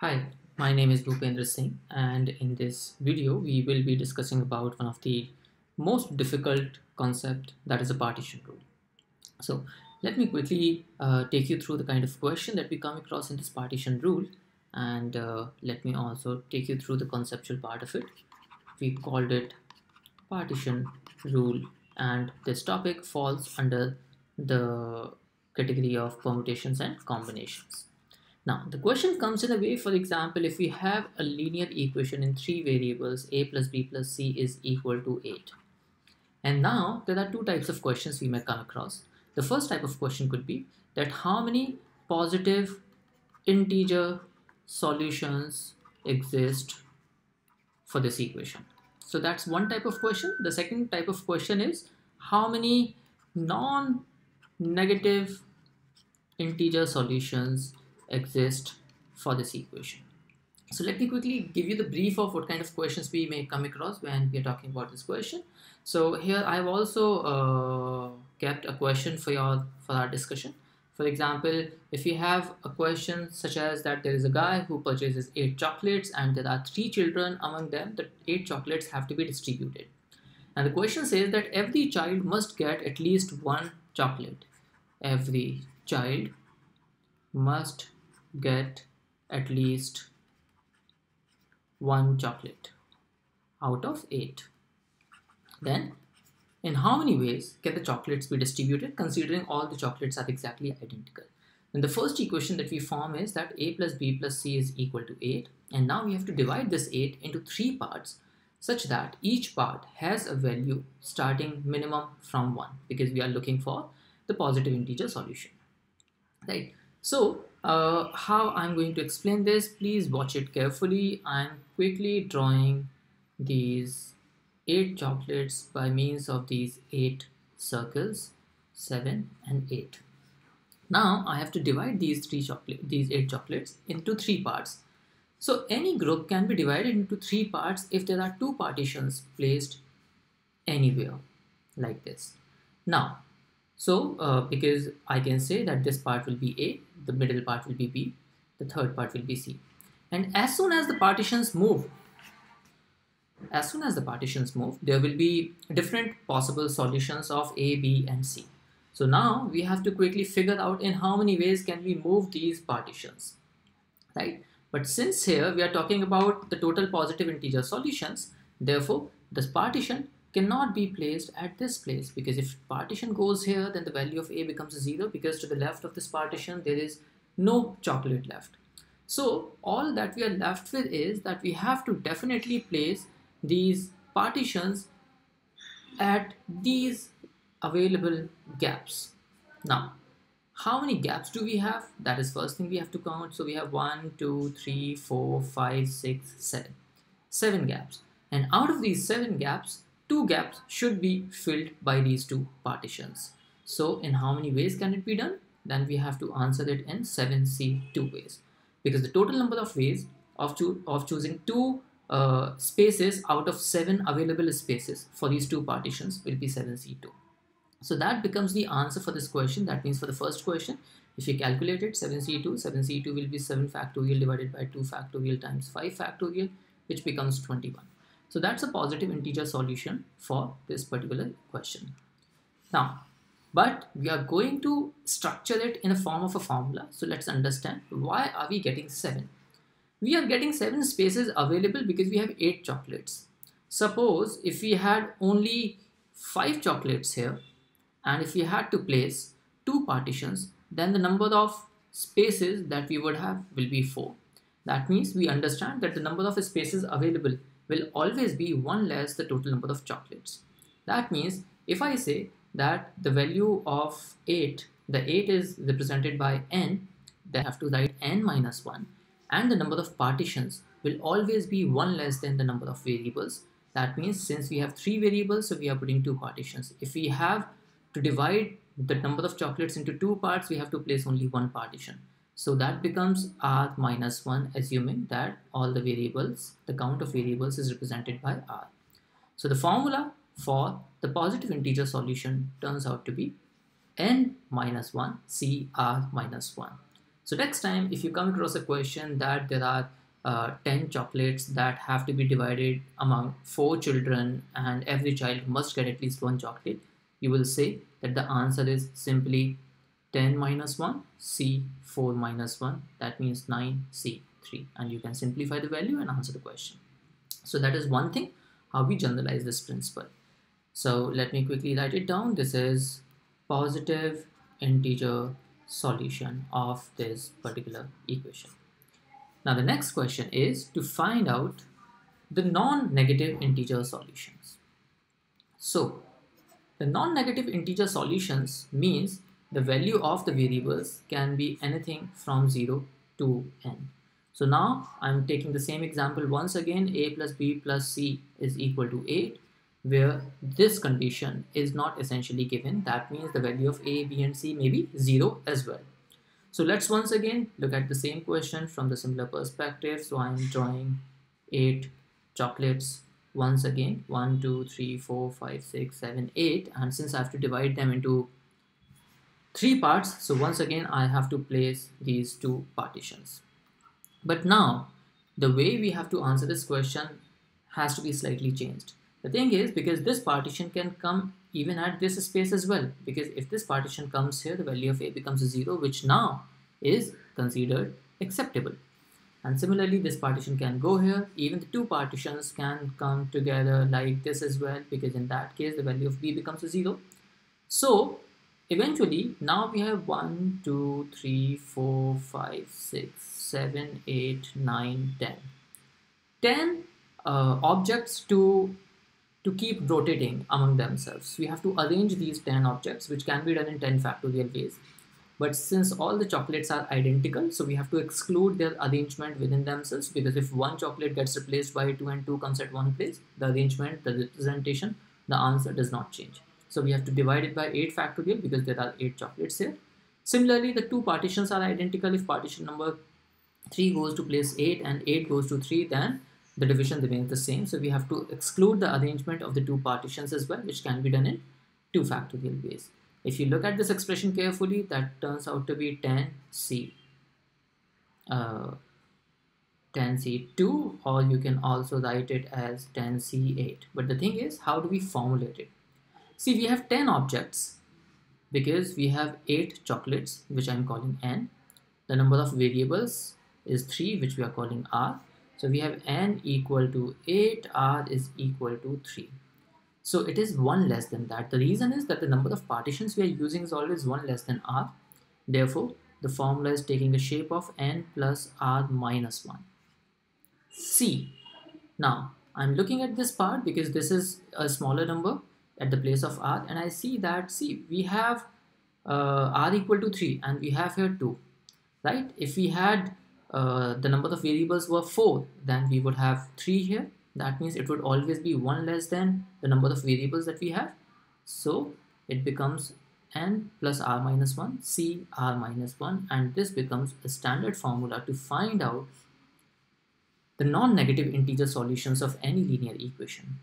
Hi, my name is Bhupendra Singh and in this video we will be discussing about one of the most difficult concept that is a partition rule. So let me quickly uh, take you through the kind of question that we come across in this partition rule and uh, let me also take you through the conceptual part of it. We called it partition rule and this topic falls under the category of permutations and combinations. Now the question comes in a way, for example, if we have a linear equation in three variables, a plus b plus c is equal to 8. And now there are two types of questions we may come across. The first type of question could be that how many positive integer solutions exist for this equation. So that's one type of question. The second type of question is how many non-negative integer solutions exist for this equation. So let me quickly give you the brief of what kind of questions we may come across when we are talking about this question. So here I've also uh, kept a question for your for our discussion. For example, if you have a question such as that there is a guy who purchases eight chocolates and there are three children among them, the eight chocolates have to be distributed. And the question says that every child must get at least one chocolate. Every child must get at least one chocolate out of eight. Then, in how many ways can the chocolates be distributed considering all the chocolates are exactly identical? And the first equation that we form is that a plus b plus c is equal to 8. And now we have to divide this 8 into three parts such that each part has a value starting minimum from 1 because we are looking for the positive integer solution. Right. So uh, how I'm going to explain this, please watch it carefully. I'm quickly drawing these eight chocolates by means of these eight circles, seven and eight. Now I have to divide these three chocolate, these eight chocolates into three parts. So any group can be divided into three parts if there are two partitions placed anywhere like this. Now so uh, because I can say that this part will be A, the middle part will be B, the third part will be C. And as soon as the partitions move, as soon as the partitions move, there will be different possible solutions of A, B and C. So now we have to quickly figure out in how many ways can we move these partitions, right? But since here we are talking about the total positive integer solutions, therefore this partition cannot be placed at this place because if partition goes here then the value of a becomes a 0 because to the left of this partition there is no chocolate left. So all that we are left with is that we have to definitely place these partitions at these available gaps. Now how many gaps do we have? That is first thing we have to count. So we have 1, 2, 3, 4, 5, 6, 7. 7 gaps. And out of these 7 gaps, two gaps should be filled by these two partitions. So in how many ways can it be done? Then we have to answer it in 7C two ways because the total number of ways of, cho of choosing two uh, spaces out of seven available spaces for these two partitions will be 7C2. So that becomes the answer for this question. That means for the first question, if you calculate it, 7C2, 7C2 will be 7 factorial divided by 2 factorial times 5 factorial, which becomes 21. So that's a positive integer solution for this particular question. Now, but we are going to structure it in the form of a formula. So let's understand why are we getting 7? We are getting 7 spaces available because we have 8 chocolates. Suppose if we had only 5 chocolates here and if we had to place two partitions then the number of spaces that we would have will be 4. That means we understand that the number of spaces available will always be 1 less the total number of chocolates. That means if I say that the value of 8, the 8 is represented by n, then I have to write n minus 1 and the number of partitions will always be 1 less than the number of variables. That means since we have 3 variables, so we are putting 2 partitions. If we have to divide the number of chocolates into 2 parts, we have to place only one partition. So that becomes r minus 1 assuming that all the variables, the count of variables is represented by r. So the formula for the positive integer solution turns out to be n minus 1 c r minus 1. So next time, if you come across a question that there are uh, 10 chocolates that have to be divided among four children and every child must get at least one chocolate, you will say that the answer is simply 10 minus 1, C 4 minus 1, that means 9, C 3 and you can simplify the value and answer the question. So that is one thing how we generalize this principle. So let me quickly write it down. This is positive integer solution of this particular equation. Now the next question is to find out the non-negative integer solutions. So the non-negative integer solutions means the value of the variables can be anything from 0 to n. So now I'm taking the same example once again a plus b plus c is equal to 8 where this condition is not essentially given that means the value of a b and c may be 0 as well. So let's once again look at the same question from the similar perspective. So I'm drawing 8 chocolates once again 1 2 3 4 5 6 7 8 and since I have to divide them into three parts. So once again I have to place these two partitions. But now the way we have to answer this question has to be slightly changed. The thing is because this partition can come even at this space as well. Because if this partition comes here the value of a becomes a 0 which now is considered acceptable. And similarly this partition can go here. Even the two partitions can come together like this as well because in that case the value of b becomes a 0 so eventually now we have 1 2 3 4 5 6 7 8 9 10 10 uh, objects to to keep rotating among themselves. We have to arrange these 10 objects, which can be done in 10 factorial ways. But since all the chocolates are identical, so we have to exclude their arrangement within themselves because if one chocolate gets replaced by 2 and 2 comes at one place, the arrangement, the representation, the answer does not change. So we have to divide it by 8 factorial because there are 8 chocolates here. Similarly, the two partitions are identical. If partition number 3 goes to place 8 and 8 goes to 3, then the division remains the same. So we have to exclude the arrangement of the two partitions as well, which can be done in 2 factorial ways. If you look at this expression carefully, that turns out to be 10c. Uh, 10c2 or you can also write it as 10c8 but the thing is how do we formulate it see we have 10 objects because we have 8 chocolates which I'm calling n the number of variables is 3 which we are calling r so we have n equal to 8, r is equal to 3. So it is 1 less than that. The reason is that the number of partitions we are using is always 1 less than r. Therefore, the formula is taking the shape of n plus r minus 1. C. Now, I'm looking at this part because this is a smaller number at the place of r and I see that, see, we have uh, r equal to 3 and we have here 2, right? If we had uh, the number of variables were 4 then we would have 3 here. That means it would always be 1 less than the number of variables that we have. So it becomes n plus r minus 1 c r minus 1 and this becomes a standard formula to find out the non-negative integer solutions of any linear equation.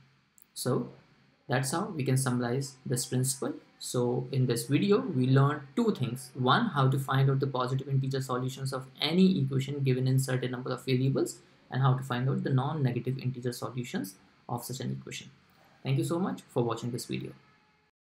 So that's how we can summarize this principle so in this video, we learned two things. One, how to find out the positive integer solutions of any equation given in certain number of variables and how to find out the non-negative integer solutions of such an equation. Thank you so much for watching this video.